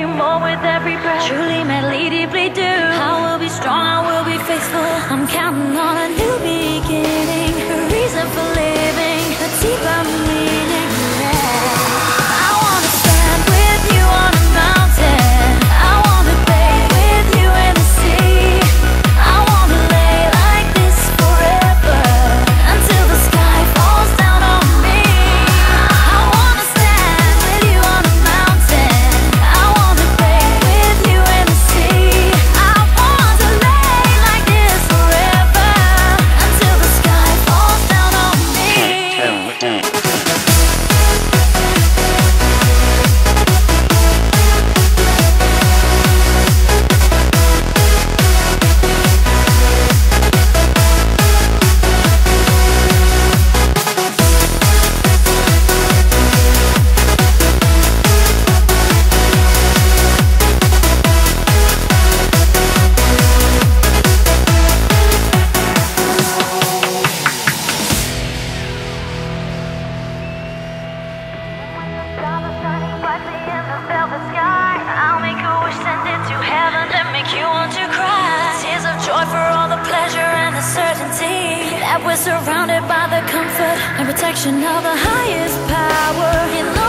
you more with every breath. Truly madly, deeply do. that we're surrounded by the comfort and protection of the highest power.